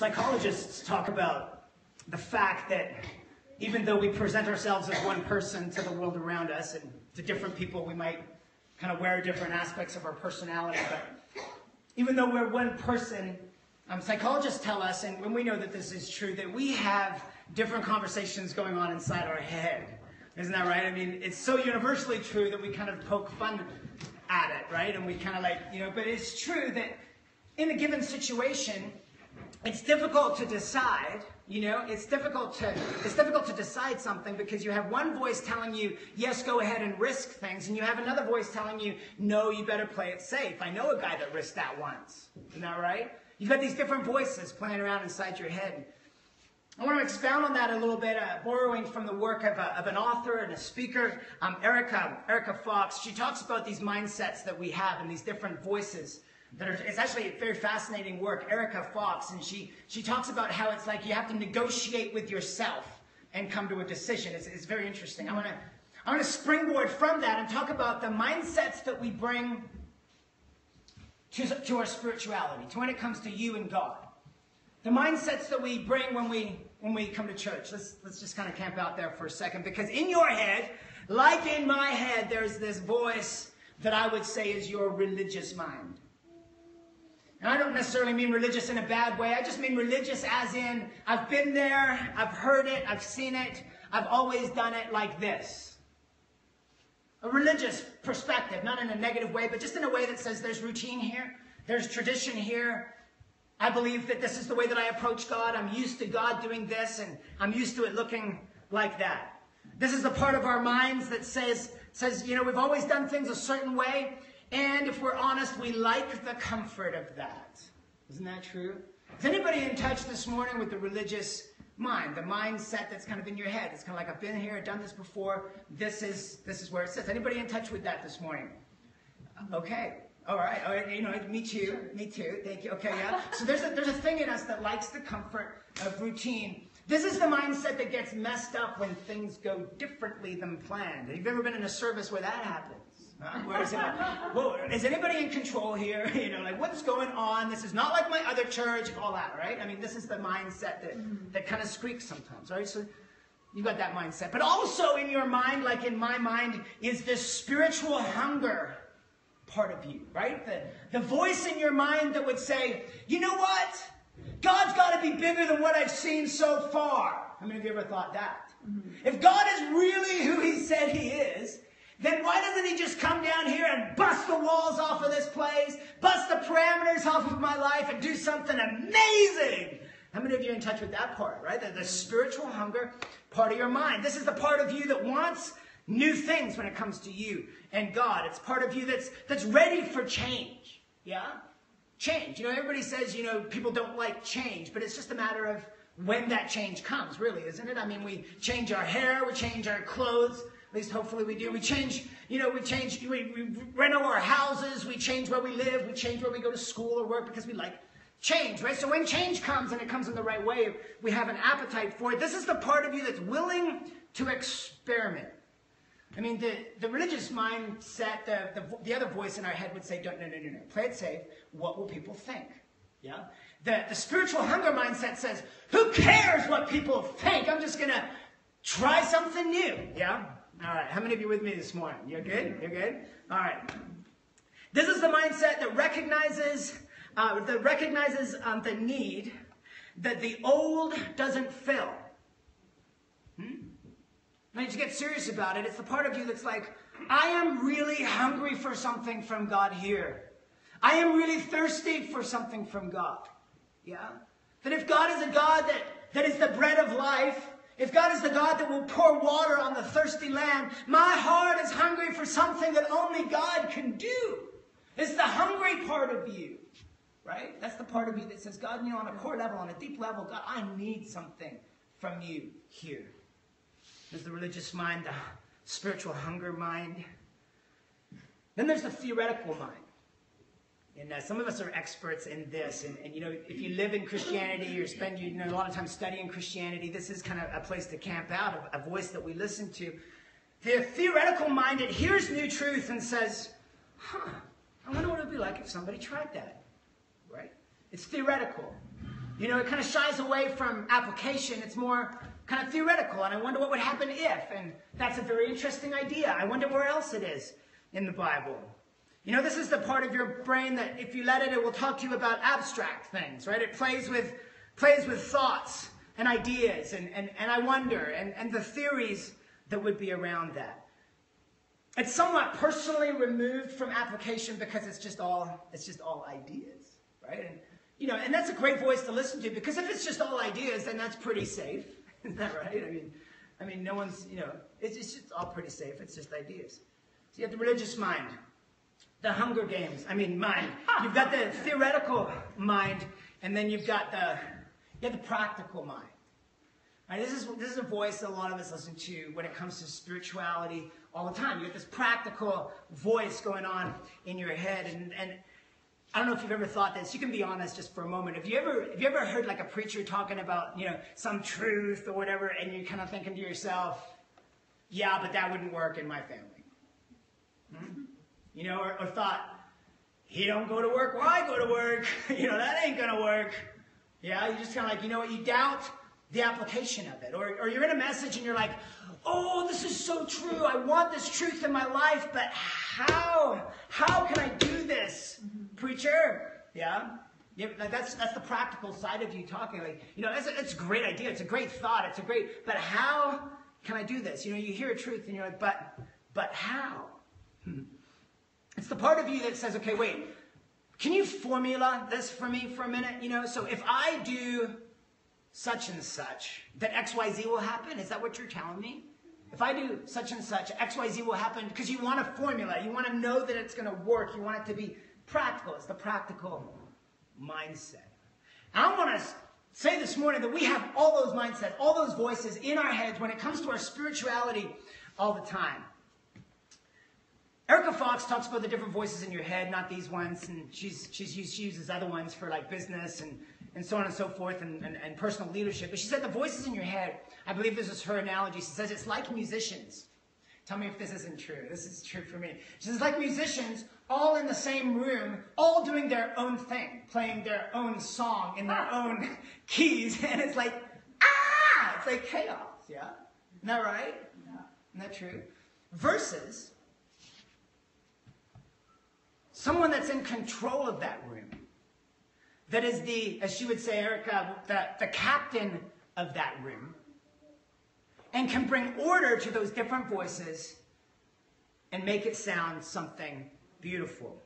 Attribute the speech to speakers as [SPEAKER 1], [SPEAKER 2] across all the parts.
[SPEAKER 1] Psychologists talk about the fact that even though we present ourselves as one person to the world around us and to different people, we might kind of wear different aspects of our personality. But even though we're one person, um, psychologists tell us, and when we know that this is true, that we have different conversations going on inside our head. Isn't that right? I mean, it's so universally true that we kind of poke fun at it, right? And we kind of like, you know, but it's true that in a given situation, it's difficult to decide you know it's difficult to it's difficult to decide something because you have one voice telling you yes go ahead and risk things and you have another voice telling you no you better play it safe. I know a guy that risked that once. Isn't that right? You've got these different voices playing around inside your head. I want to expound on that a little bit, uh, borrowing from the work of, a, of, an author and a speaker, um, Erica, Erica Fox. She talks about these mindsets that we have and these different voices that are, it's actually a very fascinating work. Erica Fox, and she, she talks about how it's like you have to negotiate with yourself and come to a decision. It's, it's very interesting. I want to I want to springboard from that and talk about the mindsets that we bring to, to our spirituality, to when it comes to you and God. The mindsets that we bring when we when we come to church. Let's let's just kind of camp out there for a second because in your head, like in my head, there's this voice that I would say is your religious mind. And I don't necessarily mean religious in a bad way. I just mean religious as in I've been there, I've heard it, I've seen it, I've always done it like this. A religious perspective, not in a negative way, but just in a way that says there's routine here, there's tradition here. I believe that this is the way that I approach God. I'm used to God doing this, and I'm used to it looking like that. This is the part of our minds that says, says, you know, we've always done things a certain way, and if we're honest, we like the comfort of that. Isn't that true? Is anybody in touch this morning with the religious mind, the mindset that's kind of in your head? It's kind of like I've been here, I've done this before. This is this is where it sits. Anybody in touch with that this morning? Okay. All right. All right. You know, me too. Me too. Thank you. Okay. Yeah. So there's a there's a thing in us that likes the comfort of routine. This is the mindset that gets messed up when things go differently than planned. Have you ever been in a service where that happens? Where is it? Well, is anybody in control here? You know, like what's going on? This is not like my other church, all that, right? I mean, this is the mindset that, that kind of squeaks sometimes, right? So you've got that mindset. But also in your mind, like in my mind, is this spiritual hunger part of you, right? The, the voice in your mind that would say, you know what? God's got to be bigger than what I've seen so far. How many of you ever thought that? Mm-hmm. If God is really who he said he is, then why doesn't he just come down here and bust the walls off of this place, bust the parameters off of my life, and do something amazing? How many of you are in touch with that part, right? The, the spiritual hunger part of your mind. This is the part of you that wants new things when it comes to you and God. It's part of you that's that's ready for change. Yeah? Change. You know, everybody says, you know, people don't like change, but it's just a matter of when that change comes, really, isn't it? I mean, we change our hair, we change our clothes, at least hopefully we do. We change, you know, we change, we, we reno our houses, we change where we live, we change where we go to school or work because we like change, right? So when change comes and it comes in the right way, we have an appetite for it. This is the part of you that's willing to experiment. I mean, the, the religious mindset, the, the, the other voice in our head would say, no, no, no, no, no, play it safe. What will people think? Yeah? The, the spiritual hunger mindset says, who cares what people think? I'm just going to try something new. Yeah? All right. How many of you with me this morning? You're good? You're good? All right. This is the mindset that recognizes, uh, that recognizes um, the need that the old doesn't fill. Hmm? Now, to get serious about it, it's the part of you that's like, I am really hungry for something from God here. I am really thirsty for something from God. Yeah? That if God is a God that, that is the bread of life, if God is the God that will pour water on the thirsty land, my heart is hungry for something that only God can do. It's the hungry part of you, right? That's the part of you that says, God, you know, on a core level, on a deep level, God, I need something from you here. There's the religious mind, the spiritual hunger mind. Then there's the theoretical mind. And uh, some of us are experts in this. And, and, you know, if you live in Christianity or spend you know, a lot of time studying Christianity, this is kind of a place to camp out, a, a voice that we listen to. The theoretical minded hears new truth and says, huh, I wonder what it would be like if somebody tried that. Right? It's theoretical. You know, it kind of shies away from application. It's more kind of theoretical. And I wonder what would happen if. And that's a very interesting idea. I wonder where else it is in the Bible. You know, this is the part of your brain that if you let it, it will talk to you about abstract things, right? It plays with, plays with thoughts and ideas and, and, and I wonder and, and the theories that would be around that. It's somewhat personally removed from application because it's just all, it's just all ideas, right? And, you know, and that's a great voice to listen to because if it's just all ideas, then that's pretty safe. Isn't that right? I mean, I mean, no one's, you know, it's, it's just all pretty safe. It's just ideas. So you have the religious mind the Hunger Games. I mean, mind. You've got the theoretical mind, and then you've got the you have the practical mind. Right, this is this is a voice that a lot of us listen to when it comes to spirituality all the time. You get this practical voice going on in your head, and and I don't know if you've ever thought this. You can be honest just for a moment. Have you ever have you ever heard like a preacher talking about you know some truth or whatever, and you're kind of thinking to yourself, "Yeah, but that wouldn't work in my family." Hmm? You know, or, or thought, he don't go to work, well, I go to work. you know, that ain't going to work. Yeah, you just kind of like, you know what, you doubt the application of it. Or, or you're in a message and you're like, oh, this is so true. I want this truth in my life, but how? How can I do this, mm-hmm. preacher? Yeah? yeah that's, that's the practical side of you talking. Like, you know, it's a, it's a great idea. It's a great thought. It's a great, but how can I do this? You know, you hear a truth and you're like, but, but how? Hmm. It's the part of you that says, okay, wait, can you formula this for me for a minute? You know, so if I do such and such, that XYZ will happen? Is that what you're telling me? If I do such and such, XYZ will happen because you want a formula. You want to know that it's going to work. You want it to be practical. It's the practical mindset. And I want to say this morning that we have all those mindsets, all those voices in our heads when it comes to our spirituality all the time. Erica Fox talks about the different voices in your head, not these ones, and she's, she's used, she uses other ones for like business and, and so on and so forth and, and, and personal leadership. But she said the voices in your head, I believe this is her analogy. She says it's like musicians. Tell me if this isn't true. This is true for me. She says like musicians all in the same room, all doing their own thing, playing their own song in their own keys. And it's like, ah! It's like chaos, yeah? Isn't that right? Yeah. Isn't that true? Versus Someone that's in control of that room. That is the, as she would say, Erica, the, the captain of that room. And can bring order to those different voices and make it sound something beautiful.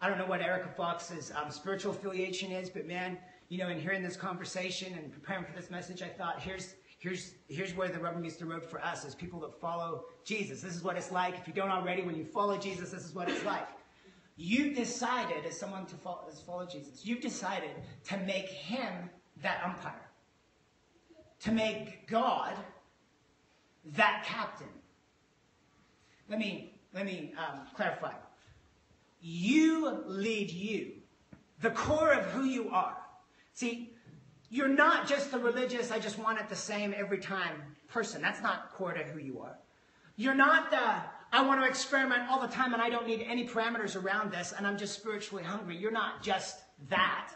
[SPEAKER 1] I don't know what Erica Fox's um, spiritual affiliation is, but man, you know, in hearing this conversation and preparing for this message, I thought, here's here's, here's where the rubber meets the road for us as people that follow Jesus. This is what it's like. If you don't already, when you follow Jesus, this is what it's like. You've decided, as someone to follow, follow Jesus, you've decided to make him that umpire. To make God that captain. Let me, let me um, clarify. You lead you. The core of who you are. See, you're not just the religious, I just want it the same every time person. That's not core to who you are. You're not the, I want to experiment all the time and I don't need any parameters around this and I'm just spiritually hungry. You're not just that.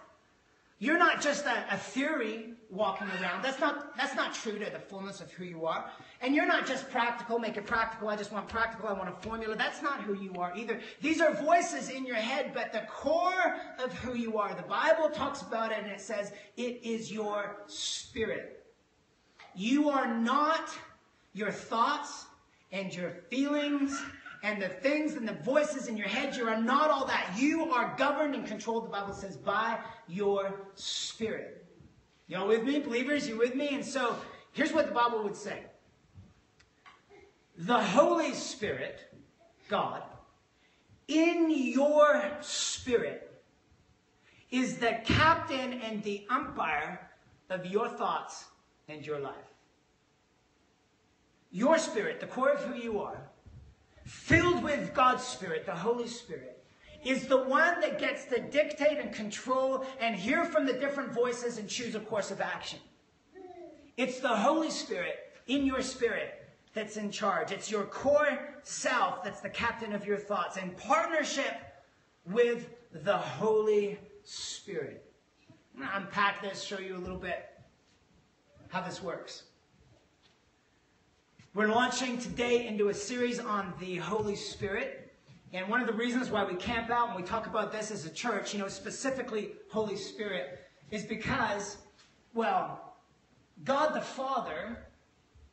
[SPEAKER 1] You're not just a, a, theory walking around. That's not, that's not true to the fullness of who you are. And you're not just practical, make it practical. I just want practical. I want a formula. That's not who you are either. These are voices in your head, but the core of who you are. The Bible talks about it and it says it is your spirit. You are not your thoughts and your feelings and the things and the voices in your head, you are not all that. You are governed and controlled, the Bible says, by your spirit. Y'all with me? Believers, you with me? And so here's what the Bible would say. The Holy Spirit, God, in your spirit is the captain and the umpire of your thoughts and your life. Your spirit, the core of who you are, filled with God's Spirit, the Holy Spirit, is the one that gets to dictate and control and hear from the different voices and choose a course of action. It's the Holy Spirit in your spirit that's in charge. It's your core self that's the captain of your thoughts in partnership with the Holy Spirit. I'm going to unpack this, show you a little bit how this works. We're launching today into a series on the Holy Spirit. And one of the reasons why we camp out and we talk about this as a church, you know, specifically Holy Spirit, is because, well, God the Father,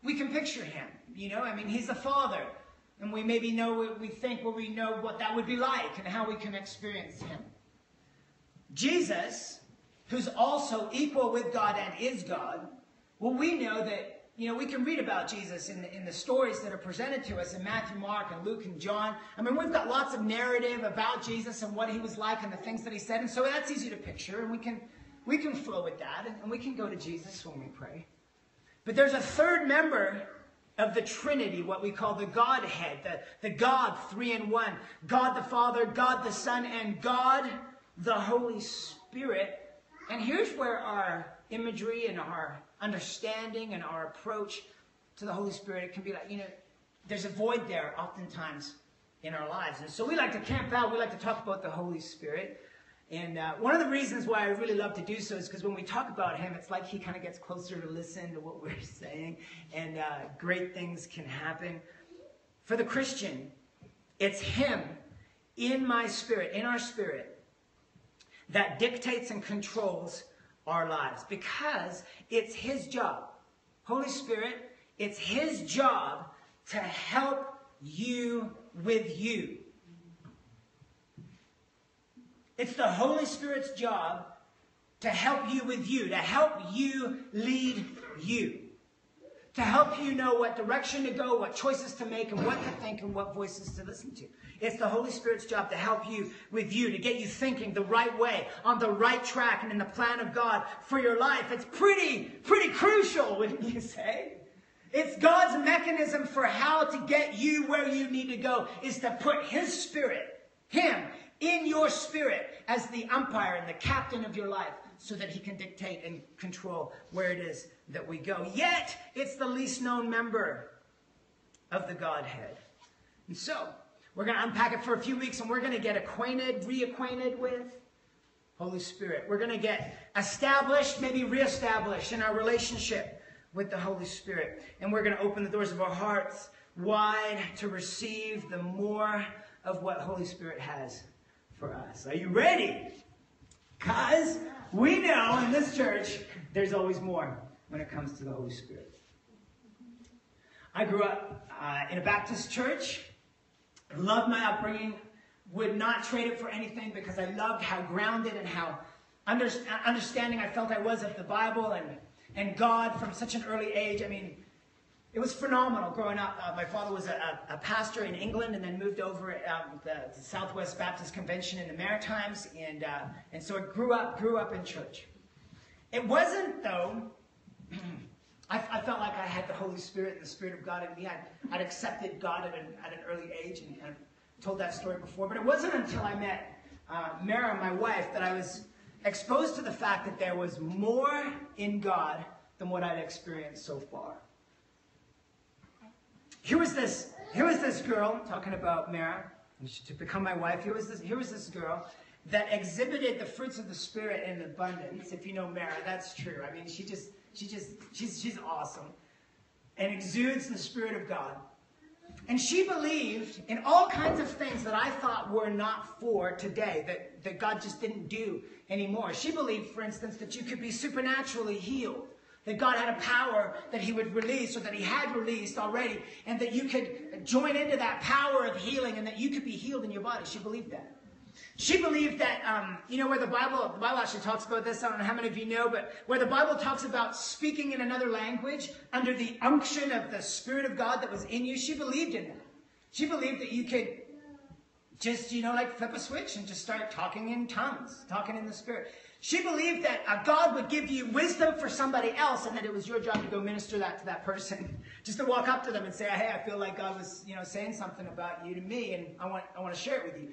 [SPEAKER 1] we can picture him. You know, I mean, he's the Father. And we maybe know what we think, what we know what that would be like and how we can experience him. Jesus, who's also equal with God and is God, well, we know that you know, we can read about Jesus in the, in the stories that are presented to us in Matthew, Mark, and Luke, and John. I mean, we've got lots of narrative about Jesus and what he was like and the things that he said, and so that's easy to picture, and we can, we can flow with that, and, and we can go to Jesus when we pray. But there's a third member of the Trinity, what we call the Godhead, the, the God, three in one. God the Father, God the Son, and God the Holy Spirit. And here's where our imagery and our understanding and our approach to the Holy Spirit, it can be like, you know, there's a void there oftentimes in our lives. And so we like to camp out, we like to talk about the Holy Spirit. And uh, one of the reasons why I really love to do so is because when we talk about him, it's like he kind of gets closer to listen to what we're saying, and uh, great things can happen. For the Christian, it's him in my spirit, in our spirit, that dictates and controls our lives because it's His job. Holy Spirit, it's His job to help you with you. It's the Holy Spirit's job to help you with you, to help you lead you, to help you know what direction to go, what choices to make, and what to think, and what voices to listen to. It's the Holy Spirit's job to help you with you, to get you thinking the right way, on the right track, and in the plan of God for your life. It's pretty, pretty crucial, wouldn't you say? It's God's mechanism for how to get you where you need to go, is to put His Spirit, Him, in your spirit as the umpire and the captain of your life so that He can dictate and control where it is that we go. Yet, it's the least known member of the Godhead. And so, we're going to unpack it for a few weeks and we're going to get acquainted, reacquainted with Holy Spirit. We're going to get established, maybe reestablished in our relationship with the Holy Spirit. And we're going to open the doors of our hearts wide to receive the more of what Holy Spirit has for us. Are you ready? Because we know in this church there's always more when it comes to the Holy Spirit. I grew up uh, in a Baptist church. Loved my upbringing. Would not trade it for anything because I loved how grounded and how under, understanding I felt I was of the Bible and, and God from such an early age. I mean, it was phenomenal growing up. Uh, my father was a, a, pastor in England and then moved over um, the, the, Southwest Baptist Convention in the Maritimes, and uh, and so I grew up grew up in church. It wasn't though. I, I, felt like I had the Holy Spirit and the Spirit of God in me. I'd, I'd accepted God at an, at an early age, and, and, I've told that story before. But it wasn't until I met uh, Mara, my wife, that I was exposed to the fact that there was more in God than what I'd experienced so far. Here was this, here was this girl talking about Mara to become my wife. Here was this, here was this girl that exhibited the fruits of the Spirit in abundance. If you know Mara, that's true. I mean, she just she just, she's, she's awesome and exudes the Spirit of God. And she believed in all kinds of things that I thought were not for today, that, that God just didn't do anymore. She believed, for instance, that you could be supernaturally healed, that God had a power that He would release or that He had released already, and that you could join into that power of healing and that you could be healed in your body. She believed that. She believed that, um, you know, where the Bible, the Bible actually talks about this, I don't know how many of you know, but where the Bible talks about speaking in another language under the unction of the Spirit of God that was in you, she believed in that. She believed that you could just, you know, like flip a switch and just start talking in tongues, talking in the Spirit. She believed that uh, God would give you wisdom for somebody else and that it was your job to go minister that to that person. Just to walk up to them and say, hey, I feel like God was, you know, saying something about you to me and I want, I want to share it with you.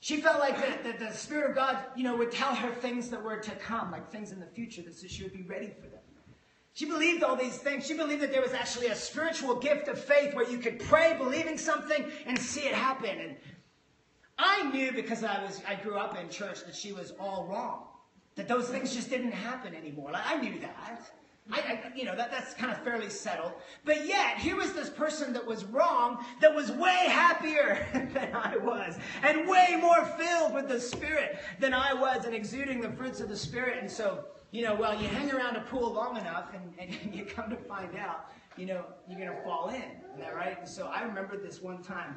[SPEAKER 1] She felt like that, the Spirit of God, you know, would tell her things that were to come, like things in the future, that so she would be ready for them. She believed all these things. She believed that there was actually a spiritual gift of faith where you could pray believing something and see it happen. And I knew because I was I grew up in church that she was all wrong. That those things just didn't happen anymore. Like, I knew that. I, I, you know, that, that's kind of fairly settled. But yet, here was this person that was wrong, that was way happier than I was, and way more filled with the Spirit than I was, and exuding the fruits of the Spirit. And so, you know, well, you hang around a pool long enough, and, and you come to find out, you know, you're going to fall in. Isn't that right? And so I remember this one time.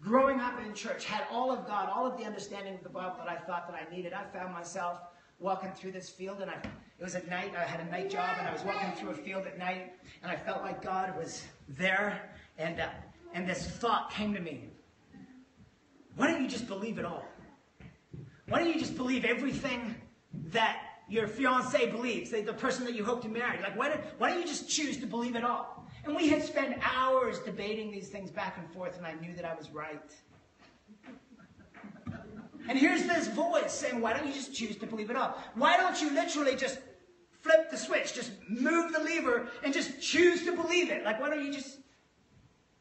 [SPEAKER 1] Growing up in church, had all of God, all of the understanding of the Bible that I thought that I needed. I found myself walking through this field, and I, it was at night. I had a night job, and I was walking through a field at night, and I felt like God was there, and uh, and this thought came to me: Why don't you just believe it all? Why don't you just believe everything that your fiance believes, the, the person that you hope to marry? Like, why why don't you just choose to believe it all? And we had spent hours debating these things back and forth, and I knew that I was right. And here's this voice saying, why don't you just choose to believe it all? Why don't you literally just flip the switch, just move the lever, and just choose to believe it? Like, why don't you just.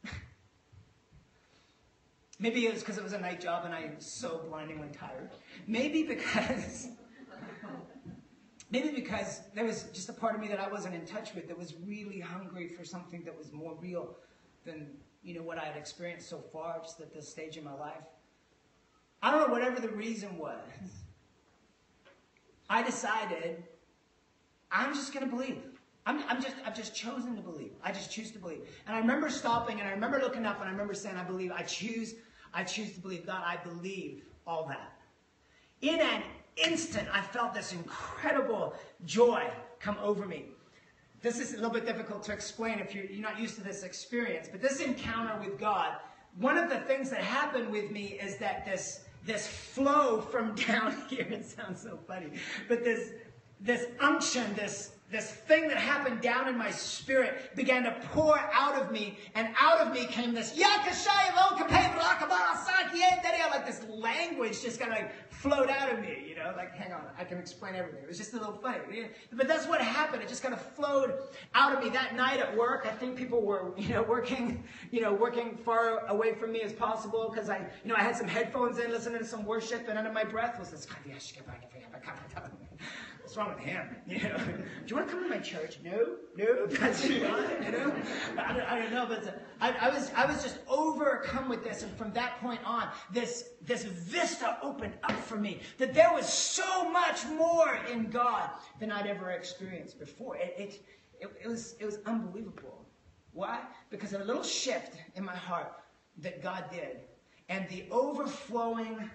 [SPEAKER 1] Maybe it was because it was a night job and I am so blindingly tired. Maybe because. Maybe because there was just a part of me that I wasn't in touch with that was really hungry for something that was more real than, you know, what I had experienced so far, just at this stage in my life. I don't know, whatever the reason was, I decided I'm just going to believe. I'm, I'm, just, I've just chosen to believe. I just choose to believe. And I remember stopping and I remember looking up and I remember saying, I believe. I choose, I choose to believe. God, I believe all that. In an instant, I felt this incredible joy come over me. This is a little bit difficult to explain if you're, you're not used to this experience, but this encounter with God, one of the things that happened with me is that this this flow from down here. It sounds so funny, but this this unction, this this thing that happened down in my spirit began to pour out of me, and out of me came this like this language just kind of like flowed out of me, you know, like hang on, I can explain everything. It was just a little funny. But that's what happened. It just kind of flowed out of me that night at work. I think people were, you know, working, you know, working far away from me as possible because I, you know, I had some headphones in listening to some worship, and under my breath was this What's wrong with him? You know, do you want to come to my church? No, no, that's. You know, I don't, I don't know, but uh, I, I, was I was just overcome with this, and from that point on, this this vista opened up for me that there was so much more in God than I'd ever experienced before. It it, it, it was it was unbelievable. Why? Because of a little shift in my heart that God did, and the overflowing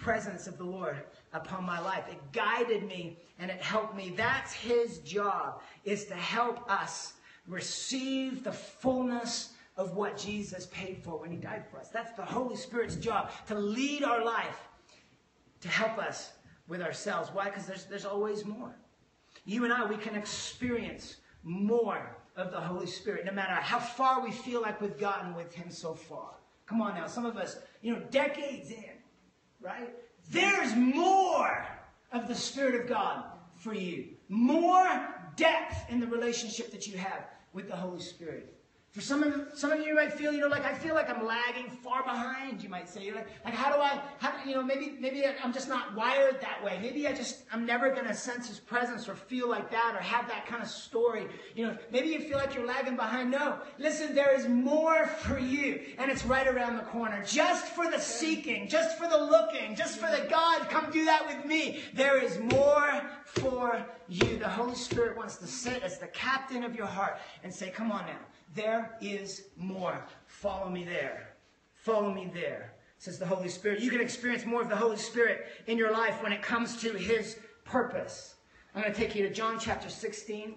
[SPEAKER 1] presence of the Lord upon my life. It guided me and it helped me. That's his job, is to help us receive the fullness of what Jesus paid for when he died for us. That's the Holy Spirit's job, to lead our life, to help us with ourselves. Why? Because there's, there's always more. You and I, we can experience more of the Holy Spirit, no matter how far we feel like we've gotten with him so far. Come on now, some of us, you know, decades in, right? There's more of the Spirit of God for you. More depth in the relationship that you have with the Holy Spirit. For some of some of you might feel, you know, like I feel like I'm lagging far behind. You might say, You're like, like how do I, how, you know, maybe maybe I'm just not wired that way. Maybe I just I'm never gonna sense His presence or feel like that or have that kind of story. You know, maybe you feel like you're lagging behind. No, listen, there is more for you, and it's right around the corner. Just for the seeking, just for the looking, just for the God, come do that with me. There is more for you. The Holy Spirit wants to sit as the captain of your heart and say, Come on now. There is more. Follow me there. Follow me there, says the Holy Spirit. You can experience more of the Holy Spirit in your life when it comes to his purpose. I'm going to take you to John chapter 16.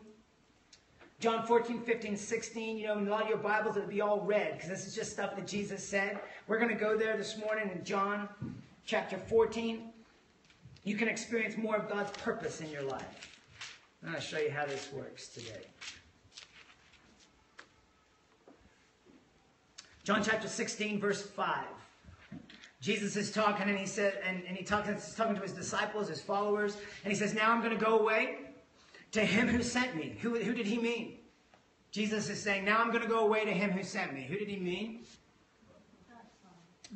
[SPEAKER 1] John 14, 15, 16. You know, in a lot of your Bibles, it'll be all red because this is just stuff that Jesus said. We're going to go there this morning in John chapter 14. You can experience more of God's purpose in your life. I'm going to show you how this works today. John chapter 16, verse 5. Jesus is talking and he said, and, and he talks, he's talking to his disciples, his followers, and he says, Now I'm going to go away to him who sent me. Who, who did he mean? Jesus is saying, Now I'm going to go away to him who sent me. Who did he mean?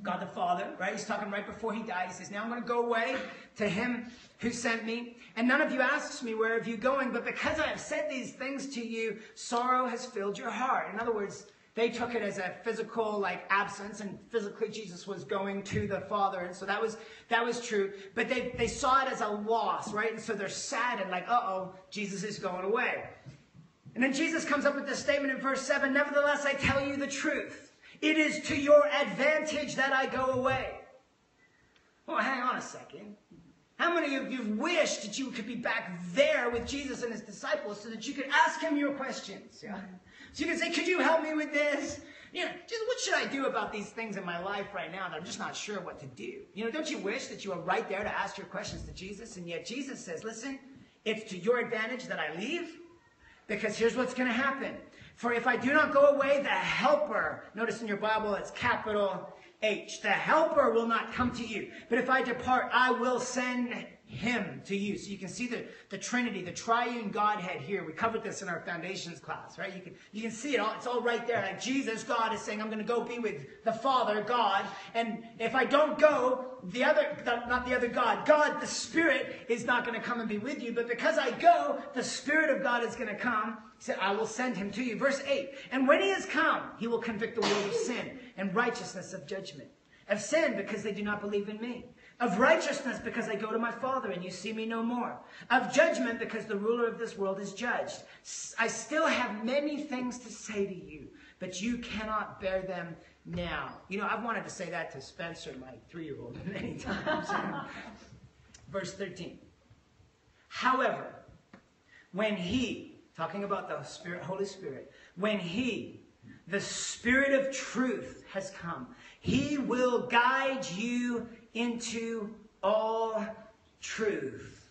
[SPEAKER 1] God the Father, right? He's talking right before he died. He says, Now I'm going to go away to him who sent me. And none of you asks me, Where are you going? But because I have said these things to you, sorrow has filled your heart. In other words, they took it as a physical like absence and physically jesus was going to the father and so that was that was true. But they, they saw it as a loss right? And so they're sad and like uh-oh jesus is going away. And then jesus comes up with this statement in verse 7 nevertheless i tell you the truth. It is to your advantage that i go away. Well hang on a second. How many of you wish that you could be back there with jesus and his disciples so that you could ask him your questions? Yeah you can say, could you help me with this? You know, just what should I do about these things in my life right now that I'm just not sure what to do? You know, don't you wish that you were right there to ask your questions to Jesus? And yet Jesus says, listen, it's to your advantage that I leave because here's what's going to happen. For if I do not go away, the helper, notice in your Bible it's capital H, the helper will not come to you. But if I depart, I will send him to you. So you can see the, the Trinity, the triune Godhead here. We covered this in our foundations class, right? You can, you can see it all. It's all right there. Like Jesus, God is saying, I'm going to go be with the Father, God. And if I don't go, the other, not the other God, God, the Spirit is not going to come and be with you. But because I go, the Spirit of God is going to come. He said, I will send him to you. Verse 8. And when he has come, he will convict the world of sin and righteousness of judgment. Of sin because they do not believe in me of righteousness because I go to my Father and you see me no more, of judgment because the ruler of this world is judged. I still have many things to say to you, but you cannot bear them now. You know, I've wanted to say that to Spencer, my three year old, many times. Verse 13. However, when he, talking about the Spirit, Holy Spirit, when he, the Spirit of truth, has come, he will guide you into all truth.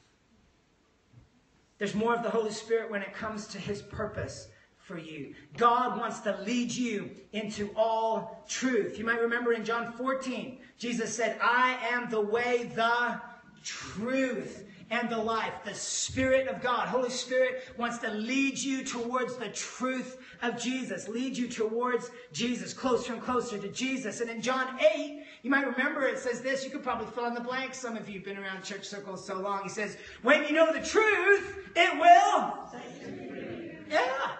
[SPEAKER 1] There's more of the Holy Spirit when it comes to his purpose for you. God wants to lead you into all truth. You might remember in John 14, Jesus said, I am the way, the truth, and the life. The Spirit of God, Holy Spirit, wants to lead you towards the truth of Jesus, lead you towards Jesus, closer and closer to Jesus. And in John 8, you might remember it says this. You could probably fill in the blank. Some of you have been around church circles so long. He says, when you know the truth, it will. Yeah.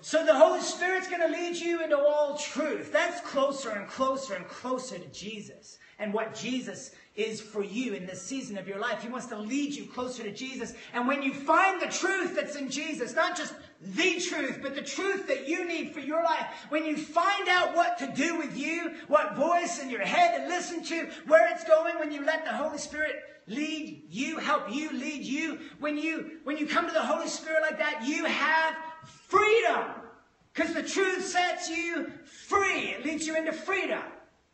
[SPEAKER 1] So the Holy Spirit's going to lead you into all truth. That's closer and closer and closer to Jesus and what Jesus is for you in this season of your life. He wants to lead you closer to Jesus. And when you find the truth that's in Jesus, not just the truth, but the truth that you need for your life, when you find out what to do with you, what voice in your head to listen to, where it's going, when you let the Holy Spirit lead you, help you, lead you, when you, when you come to the Holy Spirit like that, you have freedom. Because the truth sets you free. It leads you into freedom.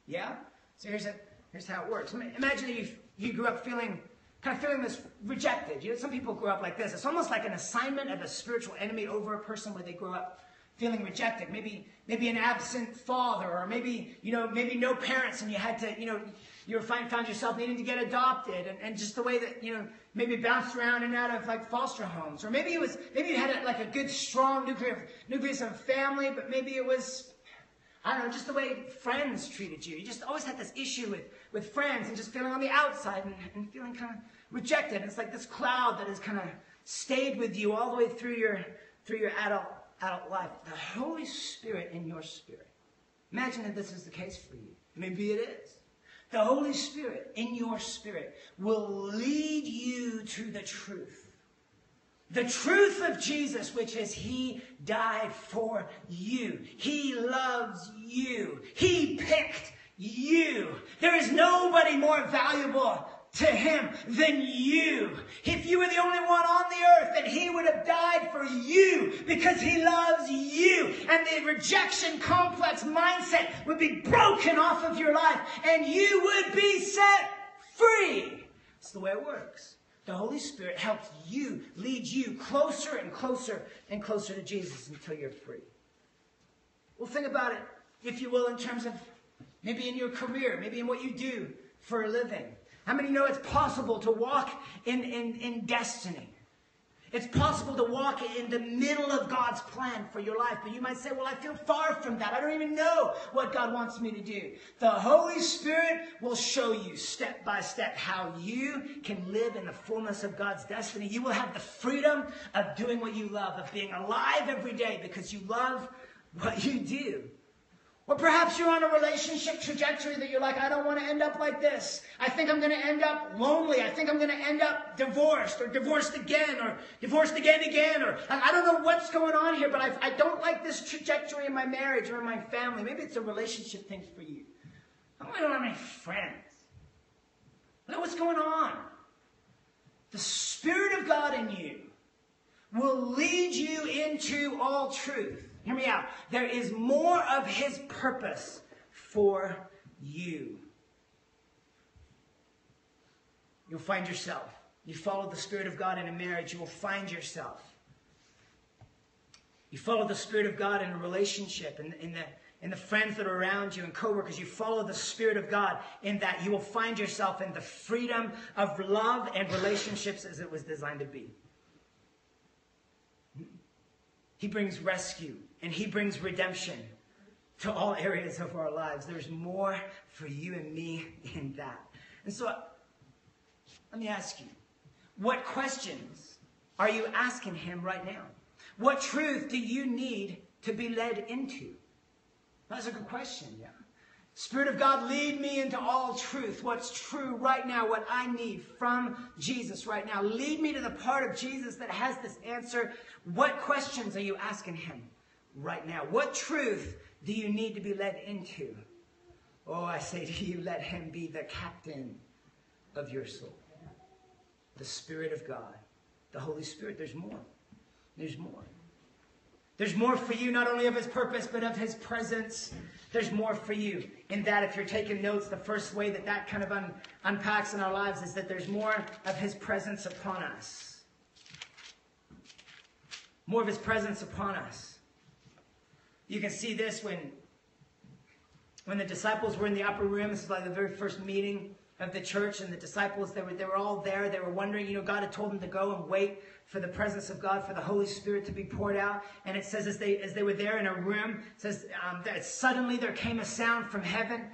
[SPEAKER 1] Yeah? So here's a Here's how it works. Imagine if you grew up feeling kind of feeling this rejected. You know, some people grow up like this. It's almost like an assignment of a spiritual enemy over a person where they grow up feeling rejected. Maybe maybe an absent father, or maybe you know maybe no parents, and you had to you know you find, found yourself needing to get adopted, and, and just the way that you know maybe bounced around and out of like foster homes, or maybe it was maybe you had a, like a good strong nuclear nucleus of family, but maybe it was I don't know just the way friends treated you. You just always had this issue with with friends and just feeling on the outside and, and feeling kind of rejected. It's like this cloud that has kind of stayed with you all the way through your through your adult adult life. The Holy Spirit in your spirit. Imagine that this is the case for you. Maybe it is. The Holy Spirit in your spirit will lead you to the truth. The truth of Jesus, which is He died for you. He loves you. He picked you. There is nobody more valuable to him than you. If you were the only one on the earth, then he would have died for you because he loves you. And the rejection complex mindset would be broken off of your life and you would be set free. That's the way it works. The Holy Spirit helps you, lead you closer and closer and closer to Jesus until you're free. Well, think about it, if you will, in terms of maybe in your career, maybe in what you do for a living. How many know it's possible to walk in, in, in destiny? It's possible to walk in the middle of God's plan for your life, but you might say, Well, I feel far from that. I don't even know what God wants me to do. The Holy Spirit will show you step by step how you can live in the fullness of God's destiny. You will have the freedom of doing what you love, of being alive every day because you love what you do. Or perhaps you're on a relationship trajectory that you're like, I don't want to end up like this. I think I'm going to end up lonely. I think I'm going to end up divorced or divorced again or divorced again again. Or I don't know what's going on here, but I, I don't like this trajectory in my marriage or in my family. Maybe it's a relationship thing for you. I don't have any friends. Look what's going on. The Spirit of God in you will lead you into all truth. Hear me out. There is more of his purpose for you. You'll find yourself. You follow the Spirit of God in a marriage, you will find yourself. You follow the Spirit of God in a relationship, in, in, the, in the friends that are around you and coworkers. You follow the Spirit of God in that you will find yourself in the freedom of love and relationships as it was designed to be. He brings rescue and He brings redemption to all areas of our lives. There's more for you and me in that. And so, let me ask you what questions are you asking Him right now? What truth do you need to be led into? That's a good question, yeah. Spirit of God, lead me into all truth. What's true right now, what I need from Jesus right now. Lead me to the part of Jesus that has this answer. What questions are you asking him right now? What truth do you need to be led into? Oh, I say to you, let him be the captain of your soul. The Spirit of God. The Holy Spirit. There's more. There's more. There's more for you, not only of his purpose, but of his presence. There's more for you. In that, if you're taking notes, the first way that that kind of un- unpacks in our lives is that there's more of his presence upon us. More of his presence upon us. You can see this when, when the disciples were in the upper room. This is like the very first meeting of the church and the disciples. They were, they were all there. They were wondering, you know, God had told them to go and wait for the presence of God, for the Holy Spirit to be poured out. And it says as they, as they were there in a room, says um, that suddenly there came a sound from heaven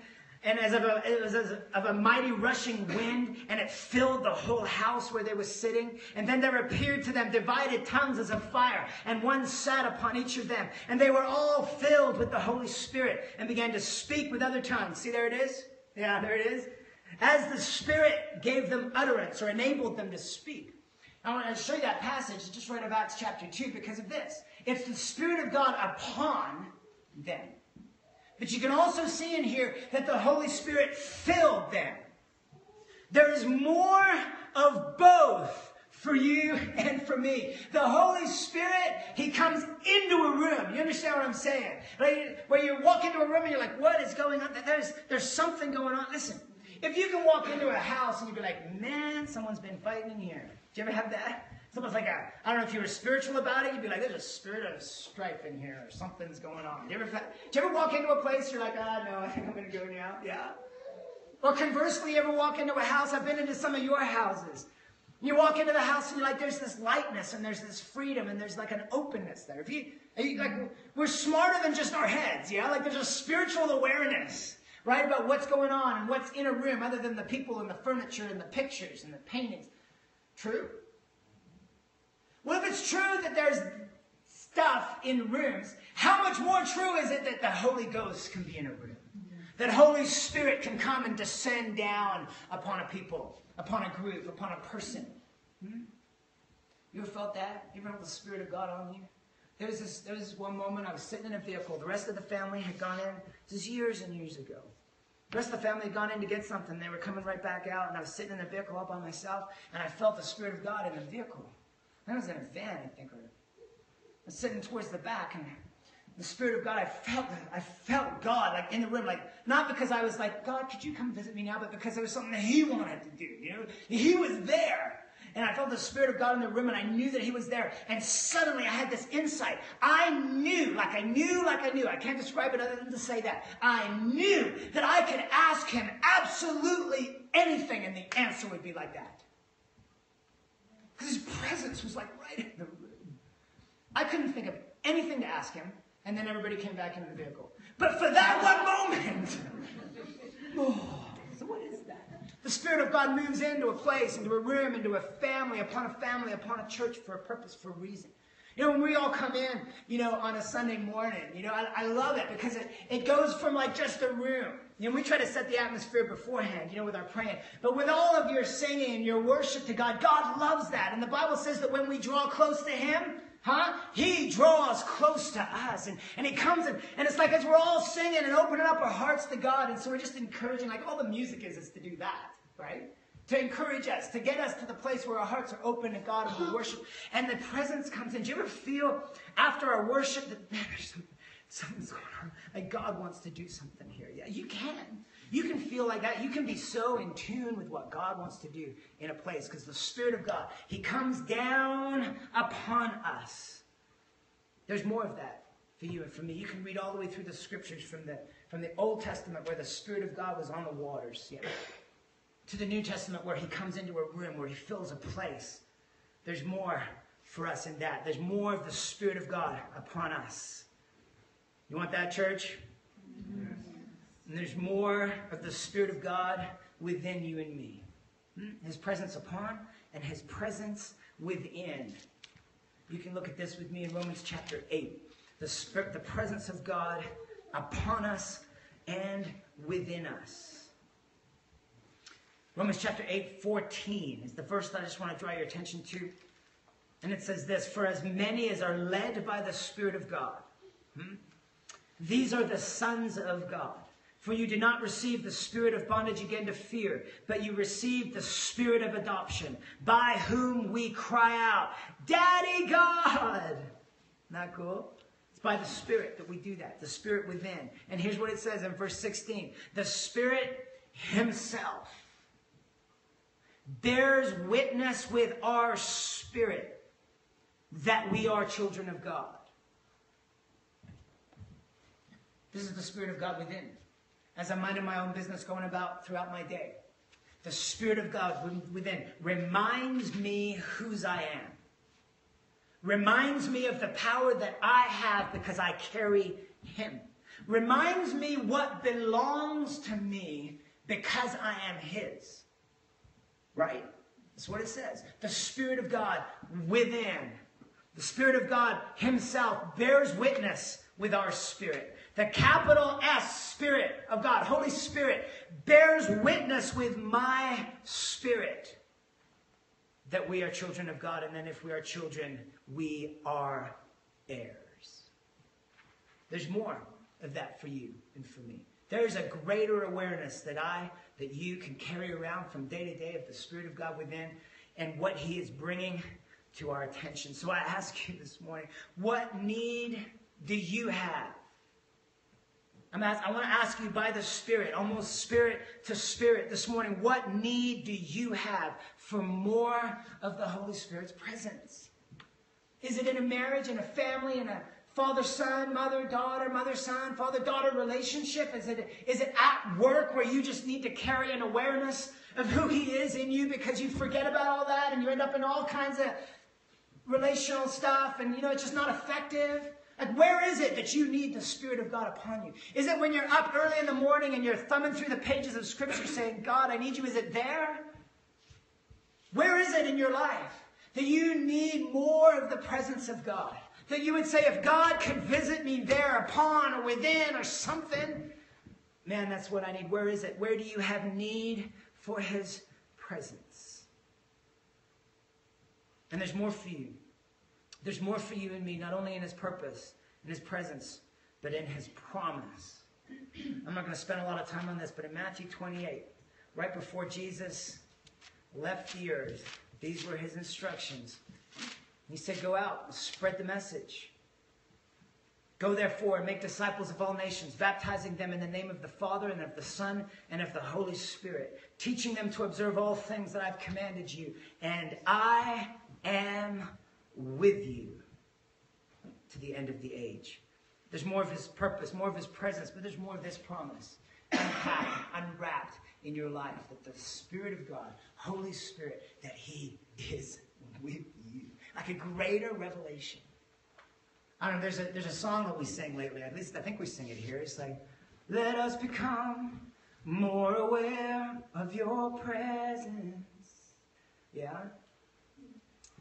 [SPEAKER 1] and as of a, as of a mighty rushing wind, and it filled the whole house where they were sitting. And then there appeared to them divided tongues as of fire, and one sat upon each of them. And they were all filled with the Holy Spirit, and began to speak with other tongues. See, there it is? Yeah, there it is. As the Spirit gave them utterance, or enabled them to speak. I want to show you that passage just right of Acts chapter 2 because of this. It's the Spirit of God upon them. But you can also see in here that the Holy Spirit filled them. There is more of both for you and for me. The Holy Spirit, He comes into a room. You understand what I'm saying? Like, where you walk into a room and you're like, what is going on? There's, there's something going on. Listen, if you can walk into a house and you be like, man, someone's been fighting in here. Do you ever have that? It's almost like a, I don't know if you were spiritual about it, you'd be like, there's a spirit of strife in here, or something's going on. Do you ever, do you ever walk into a place, you're like, ah, oh, no, I think I'm going to go now? Yeah. Or conversely, you ever walk into a house, I've been into some of your houses. You walk into the house and you're like, there's this lightness and there's this freedom and there's like an openness there. If you, you like, we're smarter than just our heads, yeah? Like there's a spiritual awareness, right, about what's going on and what's in a room other than the people and the furniture and the pictures and the paintings. True? Well, if it's true that there's stuff in rooms, how much more true is it that the Holy Ghost can be in a room? That Holy Spirit can come and descend down upon a people, upon a group, upon a person. Hmm? You ever felt that? You ever felt the Spirit of God on you? There was, this, there was this one moment I was sitting in a vehicle. The rest of the family had gone in. This is years and years ago. The rest of the family had gone in to get something. They were coming right back out, and I was sitting in the vehicle all by myself, and I felt the Spirit of God in the vehicle. I was in a van, I think, or I was sitting towards the back, and the Spirit of God, I felt I felt God like in the room, like not because I was like, God, could you come visit me now, but because there was something that He wanted to do. You know, He was there. And I felt the Spirit of God in the room, and I knew that He was there. And suddenly I had this insight. I knew, like I knew, like I knew. I can't describe it other than to say that. I knew that I could ask Him absolutely anything, and the answer would be like that. Because his presence was like right in the room. I couldn't think of anything to ask him, and then everybody came back into the vehicle. But for that one moment, oh, so what is that? The Spirit of God moves into a place, into a room, into a family, upon a family, upon a church for a purpose, for a reason. You know, when we all come in, you know, on a Sunday morning, you know, I, I love it because it, it goes from like just a room. You know, we try to set the atmosphere beforehand, you know, with our praying. But with all of your singing and your worship to God, God loves that. And the Bible says that when we draw close to Him, Huh? He draws close to us. And, and he comes and, and it's like as we're all singing and opening up our hearts to God. And so we're just encouraging, like all the music is, is to do that, right? To encourage us, to get us to the place where our hearts are open to God and we worship. And the presence comes in. Do you ever feel after our worship that, man, there's something, something's going on? Like God wants to do something here. Yeah, you can. You can feel like that. You can be so in tune with what God wants to do in a place because the Spirit of God, He comes down upon us. There's more of that for you and for me. You can read all the way through the scriptures from the, from the Old Testament where the Spirit of God was on the waters, yeah, to the New Testament where He comes into a room, where He fills a place. There's more for us in that. There's more of the Spirit of God upon us. You want that, church? And there's more of the Spirit of God within you and me. Hmm? His presence upon and His presence within. You can look at this with me in Romans chapter 8. The, spirit, the presence of God upon us and within us. Romans chapter 8, 14 is the verse that I just want to draw your attention to. And it says this For as many as are led by the Spirit of God, hmm, these are the sons of God. For you did not receive the spirit of bondage again to fear, but you received the spirit of adoption, by whom we cry out, Daddy God! Isn't cool? It's by the Spirit that we do that, the Spirit within. And here's what it says in verse 16 The Spirit Himself bears witness with our spirit that we are children of God. This is the Spirit of God within as I'm minding my own business going about throughout my day. The Spirit of God within reminds me whose I am. Reminds me of the power that I have because I carry Him. Reminds me what belongs to me because I am His. Right? That's what it says. The Spirit of God within. The Spirit of God Himself bears witness with our spirit. The capital S Spirit of God, Holy Spirit, bears witness with my spirit that we are children of God. And then if we are children, we are heirs. There's more of that for you and for me. There's a greater awareness that I, that you can carry around from day to day of the Spirit of God within and what He is bringing to our attention. So I ask you this morning, what need do you have? I'm ask, I want to ask you by the Spirit, almost spirit to spirit this morning, what need do you have for more of the Holy Spirit's presence? Is it in a marriage, in a family, in a father son, mother daughter, mother son, father daughter relationship? Is it, is it at work where you just need to carry an awareness of who He is in you because you forget about all that and you end up in all kinds of relational stuff and you know it's just not effective? Like, where is it that you need the Spirit of God upon you? Is it when you're up early in the morning and you're thumbing through the pages of Scripture saying, God, I need you? Is it there? Where is it in your life that you need more of the presence of God? That you would say, if God could visit me there upon or within or something, man, that's what I need. Where is it? Where do you have need for His presence? And there's more for you. There's more for you and me, not only in his purpose, in his presence, but in his promise. I'm not going to spend a lot of time on this, but in Matthew 28, right before Jesus left the earth, these were his instructions. He said, Go out spread the message. Go therefore and make disciples of all nations, baptizing them in the name of the Father and of the Son and of the Holy Spirit, teaching them to observe all things that I've commanded you. And I am with you to the end of the age. There's more of his purpose, more of his presence, but there's more of this promise unpacked, unwrapped in your life that the Spirit of God, Holy Spirit, that he is with you. Like a greater revelation. I don't know, there's a, there's a song that we sing lately. At least I think we sing it here. It's like, let us become more aware of your presence. Yeah?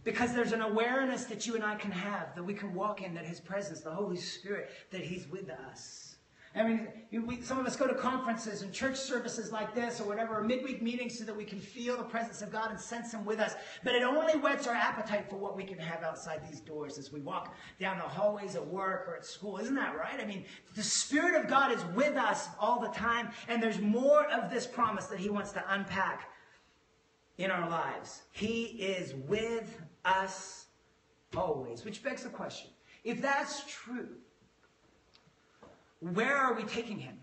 [SPEAKER 1] Because there's an awareness that you and I can have, that we can walk in, that His presence, the Holy Spirit, that He's with us. I mean, we, some of us go to conferences and church services like this or whatever, or midweek meetings so that we can feel the presence of God and sense Him with us. But it only whets our appetite for what we can have outside these doors as we walk down the hallways at work or at school. Isn't that right? I mean, the Spirit of God is with us all the time, and there's more of this promise that He wants to unpack in our lives. He is with us always, which begs the question if that's true, where are we taking him?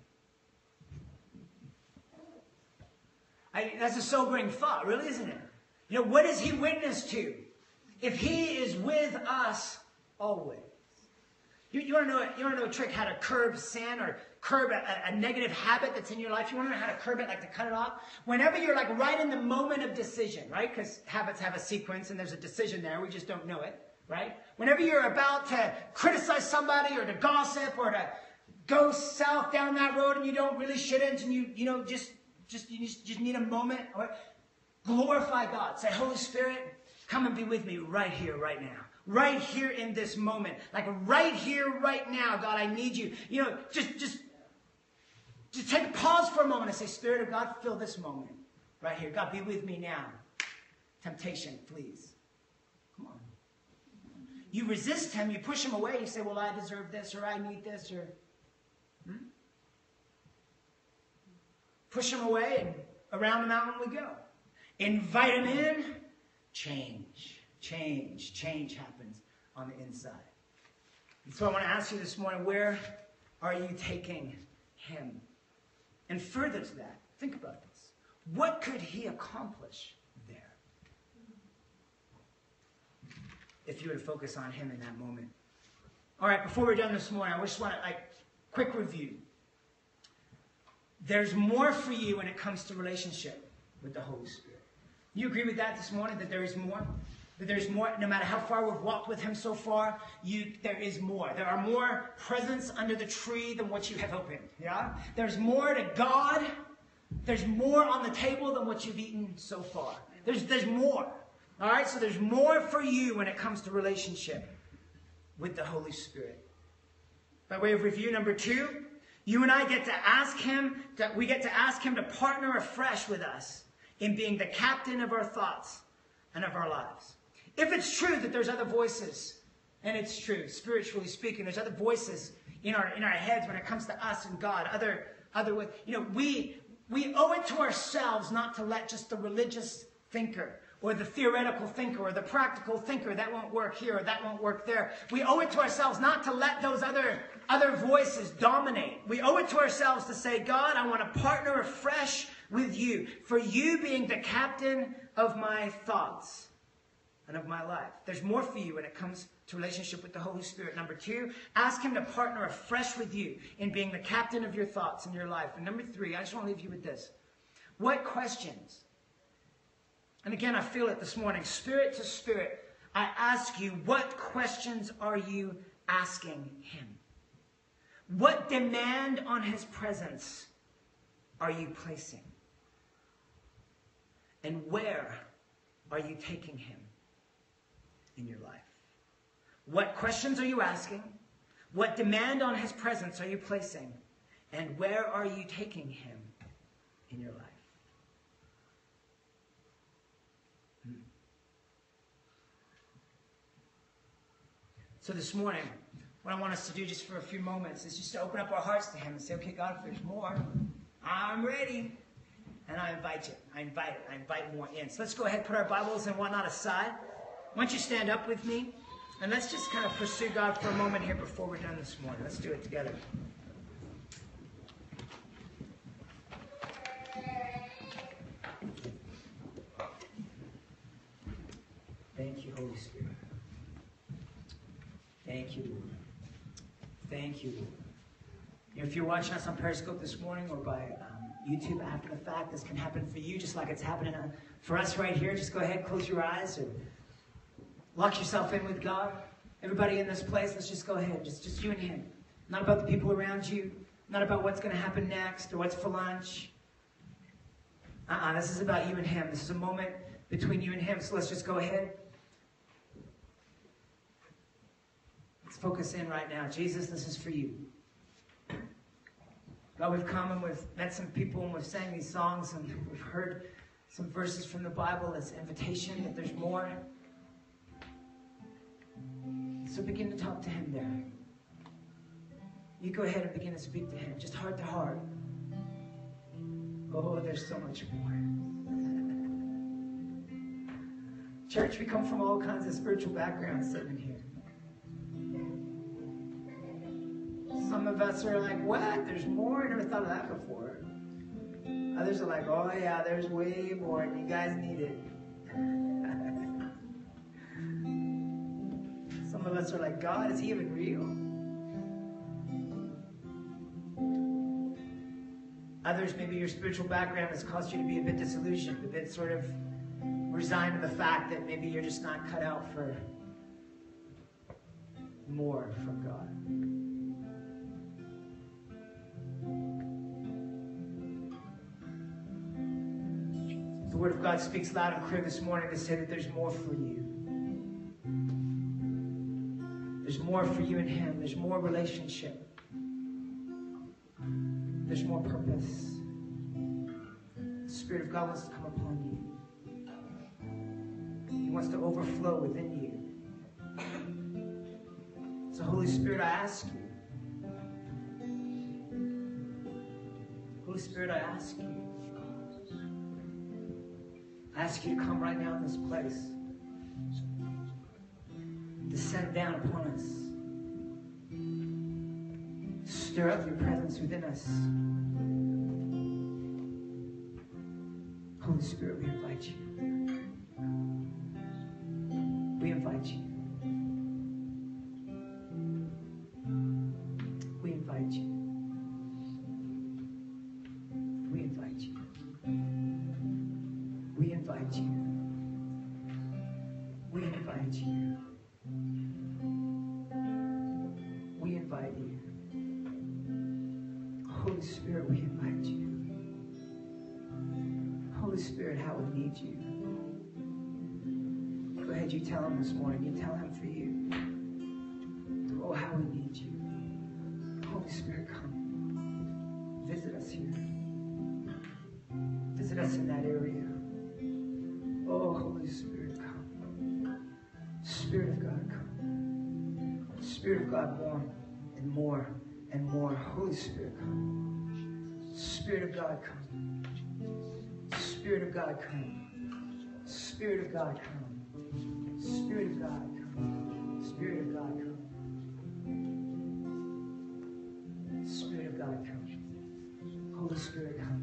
[SPEAKER 1] I, that's a sobering thought, really, isn't it? You know, what is he witness to? If he is with us always. You, you want to know? You want to know a trick how to curb sin or curb a, a, negative habit that's in your life? You want to know how to curb it, like to cut it off? Whenever you're like right in the moment of decision, right? Because habits have a sequence and there's a decision there. We just don't know it, right? Whenever you're about to criticize somebody or to gossip or to go south down that road and you don't really shouldn't and you, you know, just, just, you just, just need a moment. Or glorify God. Say, Holy Spirit, come and be with me right here, right now. Right here in this moment. Like right here, right now, God, I need you. You know, just, just, just take a pause for a moment and say, Spirit of God, fill this moment right here. God, be with me now. Temptation, please. Come on. You resist him, you push him away, you say, Well, I deserve this, or I need this, or Hmm? Push him away, and around the mountain we go. Invite him in, change, change, change happens on the inside. And so I want to ask you this morning where are you taking him? And further to that, think about this. What could he accomplish there? If you were to focus on him in that moment. All right, before we're done this morning, I just want to like Quick review. There's more for you when it comes to relationship with the Holy Spirit. You agree with that this morning, that there is more? That there's more, no matter how far we've walked with Him so far, you, there is more. There are more presents under the tree than what you have opened. Yeah? There's more to God. There's more on the table than what you've eaten so far. There's, there's more. All right? So there's more for you when it comes to relationship with the Holy Spirit. By way of review, number two, you and I get to ask him, that we get to ask him to partner afresh with us in being the captain of our thoughts and of our lives. If it's true that there's other voices, and it's true, spiritually speaking, there's other voices in our in our heads when it comes to us and God, other other you know, we we owe it to ourselves not to let just the religious thinker or the theoretical thinker or the practical thinker that won't work here or that won't work there. We owe it to ourselves not to let those other other voices dominate. We owe it to ourselves to say, God, I want to partner afresh with you for you being the captain of my thoughts and of my life. There's more for you when it comes to relationship with the Holy Spirit. Number two, ask Him to partner afresh with you in being the captain of your thoughts and your life. And number three, I just want to leave you with this. What questions? And again, I feel it this morning, spirit to spirit. I ask you, what questions are you asking Him? What demand on his presence are you placing? And where are you taking him in your life? What questions are you asking? What demand on his presence are you placing? And where are you taking him in your life? Hmm. So this morning, what I want us to do just for a few moments is just to open up our hearts to Him and say, okay, God, if there's more, I'm ready. And I invite you. I invite it. I invite more in. So let's go ahead, put our Bibles and whatnot aside. Why don't you stand up with me? And let's just kind of pursue God for a moment here before we're done this morning. Let's do it together. Thank you, Holy Spirit. Thank you, Lord. Thank you, Lord. If you're watching us on Periscope this morning or by um, YouTube after the fact, this can happen for you just like it's happening uh, for us right here. Just go ahead, close your eyes, or lock yourself in with God. Everybody in this place, let's just go ahead. Just, just you and Him. Not about the people around you. Not about what's going to happen next or what's for lunch. Uh-uh, this is about you and Him. This is a moment between you and Him. So let's just go ahead. Let's focus in right now. Jesus, this is for you. God, we've come and we've met some people and we've sang these songs and we've heard some verses from the Bible as invitation that there's more. So begin to talk to him there. You go ahead and begin to speak to him, just heart to heart. Oh, there's so much more. Church, we come from all kinds of spiritual backgrounds sitting here. Some of us are like, what? There's more? I never thought of that before. Others are like, oh yeah, there's way more, and you guys need it. Of us are like, God, is he even real? Others, maybe your spiritual background has caused you to be a bit disillusioned, a bit sort of resigned to the fact that maybe you're just not cut out for more from God. The Word of God speaks loud and clear this morning to say that there's more for you. There's more for you and Him. There's more relationship. There's more purpose. The Spirit of God wants to come upon you. He wants to overflow within you. So, Holy Spirit, I ask you. Holy Spirit, I ask you. I ask you to come right now in this place. Descend down upon us. Stir up your presence within us. Holy Spirit, we invite you. We invite you. Spirit of God, more and more and more. Holy Spirit, come. Spirit of God, come. Spirit of God, come. Spirit of God, come. Spirit of God, come. Spirit of God, come. Spirit of God, come. Holy Spirit, come.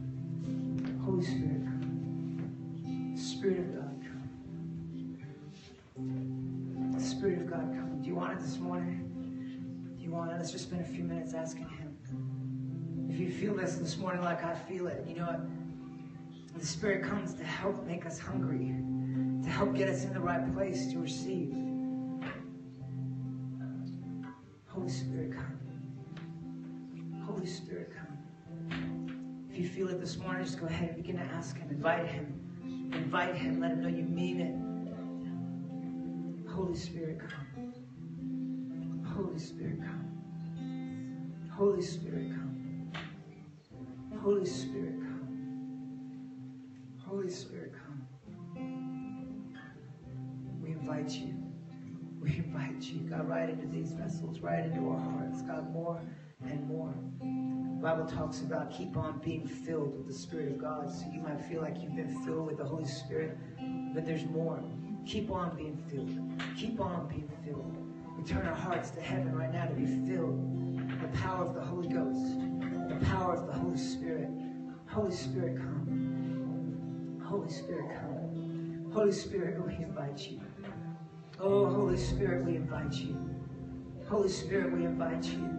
[SPEAKER 1] Holy Spirit, come. Spirit of God, come. Spirit of God, come. Do you want it this morning? Want it? Let's just spend a few minutes asking Him. If you feel this this morning like I feel it, you know what? The Spirit comes to help make us hungry, to help get us in the right place to receive. Holy Spirit, come. Holy Spirit, come. If you feel it this morning, just go ahead and begin to ask Him. Invite Him. Invite Him. Let Him know you mean it. Holy Spirit, come. Holy Spirit, come. Holy Spirit, come. Holy Spirit, come. Holy Spirit, come. We invite you. We invite you, God, right into these vessels, right into our hearts, God, more and more. The Bible talks about keep on being filled with the Spirit of God. So you might feel like you've been filled with the Holy Spirit, but there's more. Keep on being filled. Keep on being filled. We turn our hearts to heaven right now to be filled with the power of the Holy Ghost, the power of the Holy Spirit. Holy Spirit, come. Holy Spirit, come. Holy Spirit, we invite you. Oh, Holy Spirit, we invite you. Holy Spirit, we invite you.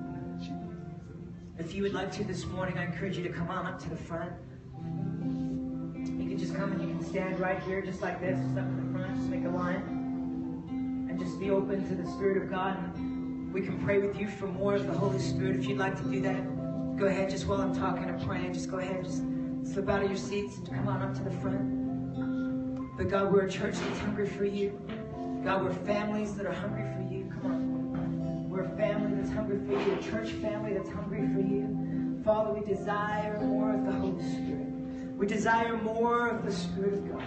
[SPEAKER 1] If you would like to this morning, I encourage you to come on up to the front. You can just come and you can stand right here just like this, just up in the front, just make a line. And just be open to the Spirit of God. And we can pray with you for more of the Holy Spirit. If you'd like to do that, go ahead just while I'm talking and praying. Just go ahead just slip out of your seats and come on up to the front. But God, we're a church that's hungry for you. God, we're families that are hungry for you. Come on. We're a family that's hungry for you, a church family that's hungry for you. Father, we desire more of the Holy Spirit. We desire more of the Spirit of God.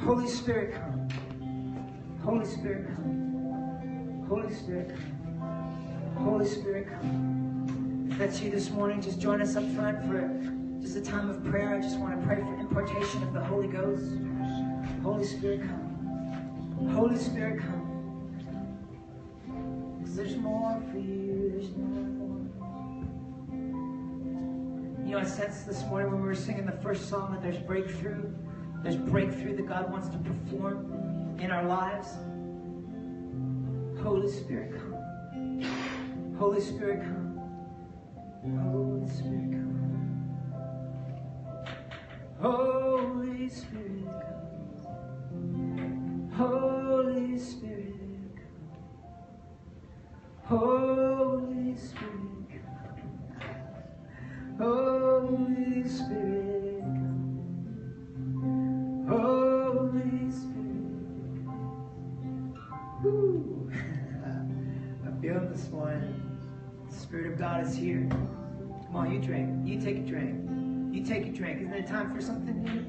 [SPEAKER 1] Holy Spirit, come. Holy Spirit, come. Holy Spirit, come. Holy Spirit, come. If that's you this morning, just join us up front for just a time of prayer. I just want to pray for impartation of the Holy Ghost. Holy Spirit, come. Holy Spirit, come. Because there's more for you. There's more. You know, I sensed this morning when we were singing the first song that there's breakthrough. There's breakthrough that God wants to perform in our lives. Holy Spirit, come. Holy Spirit, come. Holy Spirit, come. Holy Spirit, come. Holy Spirit, come. Holy Spirit, come. Holy Spirit, come. This morning. The Spirit of God is here. Come on, you drink. You take a drink. You take a drink. Isn't it time for something new?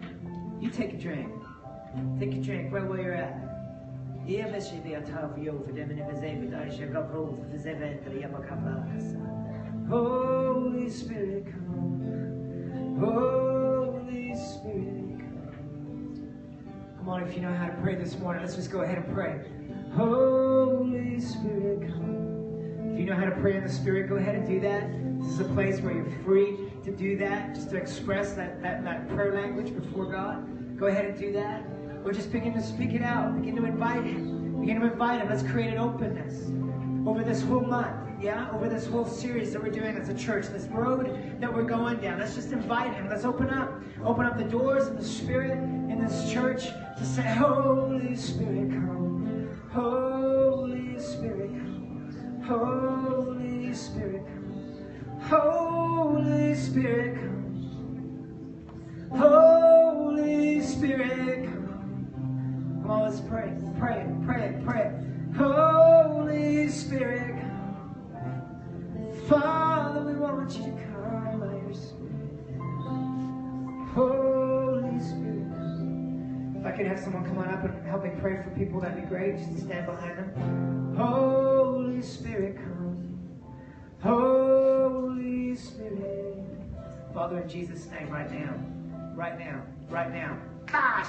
[SPEAKER 1] You take a drink. Take a drink right where you're at. Holy Spirit, come. Holy Spirit, come. Come on, if you know how to pray this morning, let's just go ahead and pray. Holy Spirit, you know how to pray in the Spirit, go ahead and do that. This is a place where you're free to do that, just to express that, that, that prayer language before God. Go ahead and do that. Or just begin to speak it out. Begin to invite Him. Begin to invite Him. Let's create an openness over this whole month. Yeah, over this whole series that we're doing as a church, this road that we're going down. Let's just invite Him. Let's open up. Open up the doors of the Spirit in this church to say, Holy Spirit, come. Holy. Holy Spirit. Holy Spirit. Holy Spirit, come. Come on, let's pray. Pray, pray, pray. Holy Spirit, come. Father, we want you to come by your Spirit. Holy could have someone come on up and help me pray for people, that'd be great. Just to stand behind them. Holy Spirit, come. Holy Spirit. Father, in Jesus' name, right now. Right now. Right now. Ah,